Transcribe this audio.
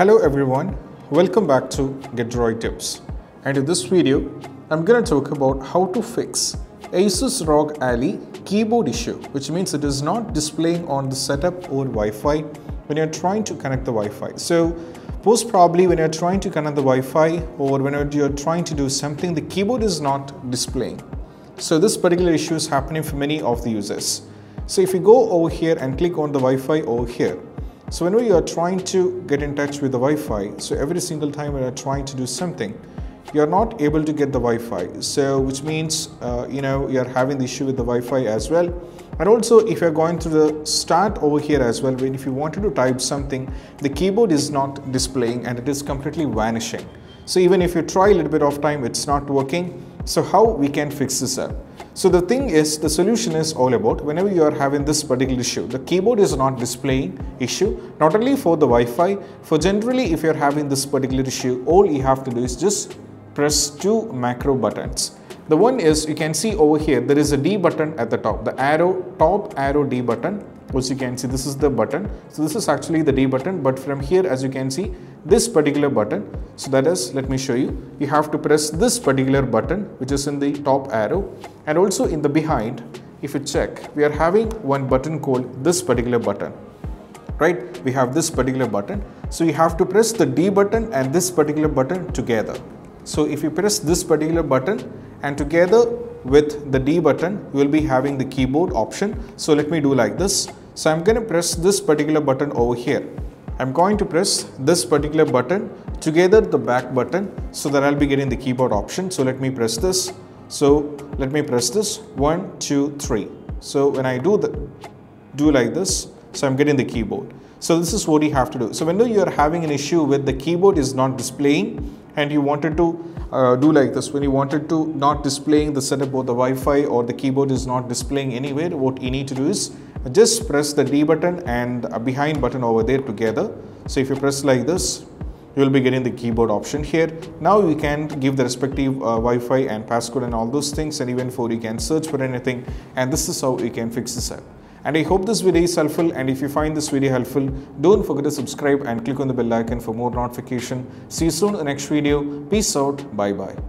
Hello everyone, welcome back to GetDroid Tips. And in this video, I'm going to talk about how to fix Asus ROG Ally keyboard issue, which means it is not displaying on the setup or Wi-Fi when you're trying to connect the Wi-Fi. So most probably when you're trying to connect the Wi-Fi or when you're trying to do something, the keyboard is not displaying. So this particular issue is happening for many of the users. So if you go over here and click on the Wi-Fi over here, so whenever you are trying to get in touch with the Wi-Fi, so every single time when you're trying to do something, you're not able to get the Wi-Fi. So which means, uh, you know, you're having the issue with the Wi-Fi as well. And also if you're going to the start over here as well, when if you wanted to type something, the keyboard is not displaying and it is completely vanishing. So even if you try a little bit of time, it's not working. So how we can fix this up? So the thing is, the solution is all about whenever you are having this particular issue, the keyboard is not displaying issue, not only for the Wi-Fi, for generally if you're having this particular issue, all you have to do is just press two macro buttons. The one is you can see over here, there is a D button at the top, the arrow, top arrow D button which you can see this is the button. So this is actually the D button but from here as you can see this particular button. So that is let me show you. You have to press this particular button which is in the top arrow. And also in the behind if you check we are having one button called this particular button right? We have this particular button. So you have to press the D button and this particular button together. So if you press this particular button and together with the D button you will be having the keyboard option. So let me do like this so I'm going to press this particular button over here. I'm going to press this particular button together the back button so that I'll be getting the keyboard option. So let me press this. So let me press this one, two, three. So when I do the do like this, so I'm getting the keyboard. So this is what you have to do. So whenever you are having an issue with the keyboard is not displaying and you wanted to uh, do like this when you wanted to not displaying the setup of the Wi-Fi or the keyboard is not displaying anywhere what you need to do is just press the D button and behind button over there together so if you press like this you will be getting the keyboard option here now you can give the respective uh, Wi-Fi and passcode and all those things and even for you can search for anything and this is how you can fix this up and I hope this video is helpful and if you find this video helpful, don't forget to subscribe and click on the bell icon for more notification. See you soon in the next video. Peace out. Bye bye.